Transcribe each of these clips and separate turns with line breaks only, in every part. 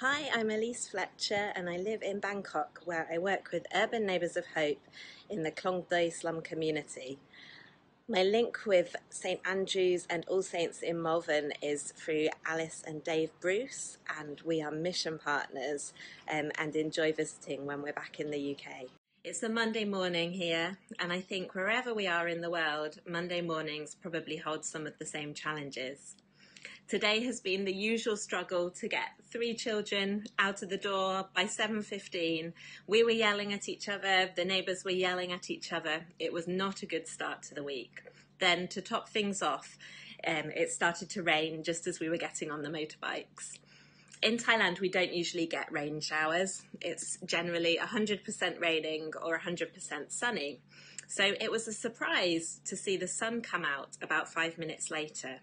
Hi, I'm Elise Fletcher and I live in Bangkok where I work with Urban Neighbours of Hope in the Klong Toey slum community. My link with St Andrews and All Saints in Malvern is through Alice and Dave Bruce and we are mission partners um, and enjoy visiting when we're back in the UK. It's a Monday morning here and I think wherever we are in the world, Monday mornings probably hold some of the same challenges. Today has been the usual struggle to get three children out of the door by 7.15. We were yelling at each other, the neighbours were yelling at each other. It was not a good start to the week. Then to top things off, um, it started to rain just as we were getting on the motorbikes. In Thailand, we don't usually get rain showers. It's generally 100% raining or 100% sunny. So it was a surprise to see the sun come out about five minutes later.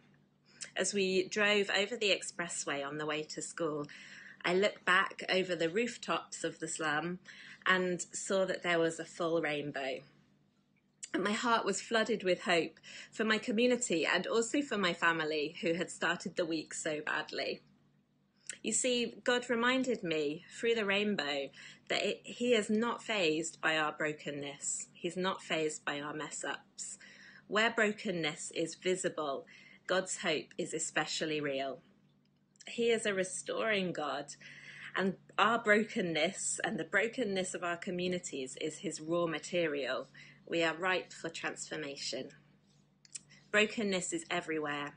As we drove over the expressway on the way to school, I looked back over the rooftops of the slum and saw that there was a full rainbow. And my heart was flooded with hope for my community and also for my family who had started the week so badly. You see, God reminded me through the rainbow that it, He is not phased by our brokenness. He's not phased by our mess ups. Where brokenness is visible, God's hope is especially real. He is a restoring God, and our brokenness and the brokenness of our communities is His raw material. We are ripe for transformation. Brokenness is everywhere,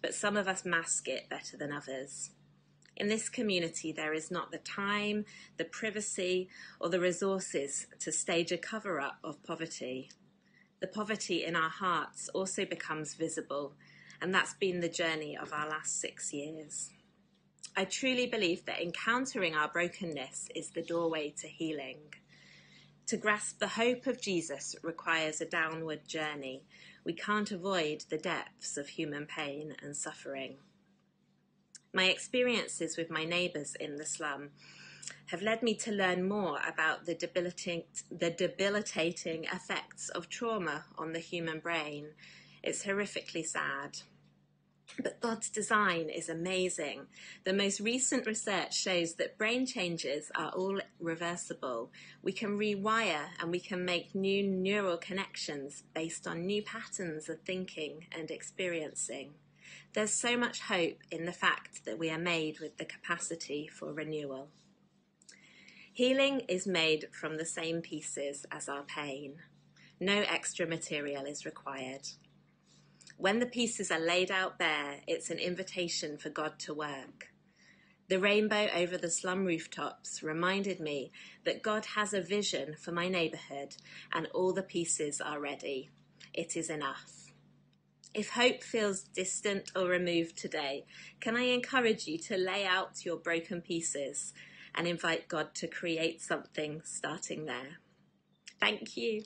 but some of us mask it better than others. In this community, there is not the time, the privacy, or the resources to stage a cover up of poverty. The poverty in our hearts also becomes visible and that's been the journey of our last six years. I truly believe that encountering our brokenness is the doorway to healing. To grasp the hope of Jesus requires a downward journey. We can't avoid the depths of human pain and suffering. My experiences with my neighbours in the slum have led me to learn more about the debilitating, the debilitating effects of trauma on the human brain it's horrifically sad. But God's design is amazing. The most recent research shows that brain changes are all reversible. We can rewire and we can make new neural connections based on new patterns of thinking and experiencing. There's so much hope in the fact that we are made with the capacity for renewal. Healing is made from the same pieces as our pain. No extra material is required. When the pieces are laid out bare, it's an invitation for God to work. The rainbow over the slum rooftops reminded me that God has a vision for my neighbourhood and all the pieces are ready. It is enough. If hope feels distant or removed today, can I encourage you to lay out your broken pieces and invite God to create something starting there? Thank you.